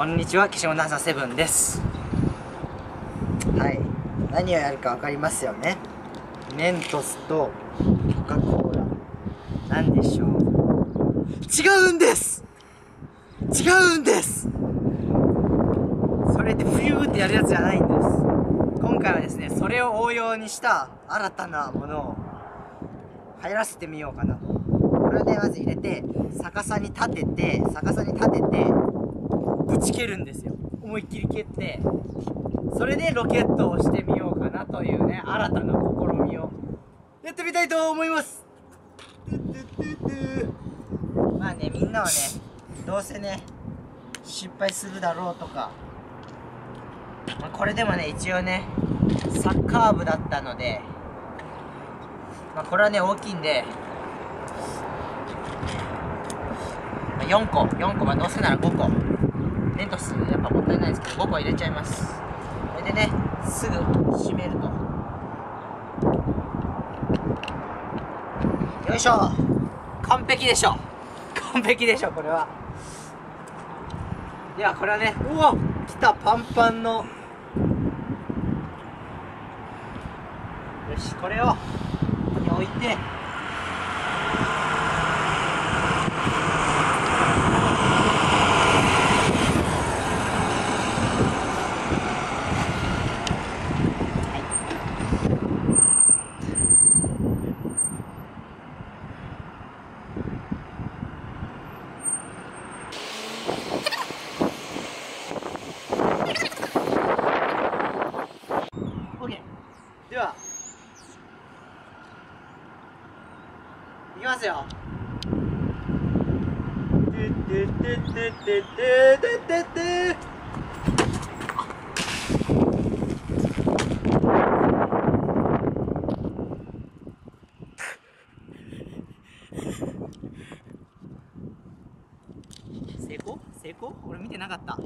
こんにちは、消しゴムダンサーセブンです。はい。何をやるかわかりますよね？メントスとコカ・コーラ。なんでしょう？違うんです違うんですそれでフューってやるやつじゃないんです。今回はですね、それを応用にした新たなものを入らせてみようかなと。これでまず入れて、逆さに立てて、逆さに立てて、ぶち蹴るんですよ。思いっきり蹴って、それでロケットをしてみようかなというね、新たな試みをやってみたいと思いますまあね、みんなはね、どうせね、失敗するだろうとか、まあ、これでもね、一応ね、サッカー部だったので、まあ、これはね、大きいんで、まあ4個、4個、まあ、どうせなら5個。メントス、やっぱもったいないですけど、5個入れちゃいます。これでね、すぐ閉めると。よいしょ完璧でしょ完璧でしょ、これは。では、これはね、うわ来た、パンパンの。よし、これを、ここに置いて、ますよ。成功？成功？俺見てなかった。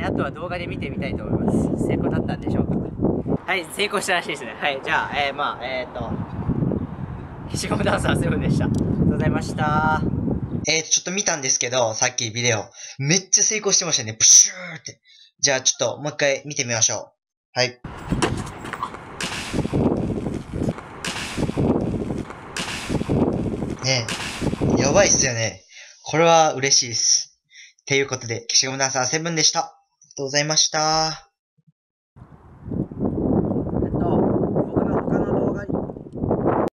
ね、あとは動画で見てみたいと思います。成功だったんでしょうか。はい、成功したらしいですね。はい、じゃあ、えー、まあ、えっ、ー、と、消しゴムダンサーセブンでした。ありがとうございました。えー、ちょっと見たんですけど、さっきビデオ。めっちゃ成功してましたね。プシューって。じゃあちょっともう一回見てみましょう。はい。ねえ。やばいっすよね。これは嬉しいです。っていうことで、消しゴムダンサー7でした。ありがとうございました。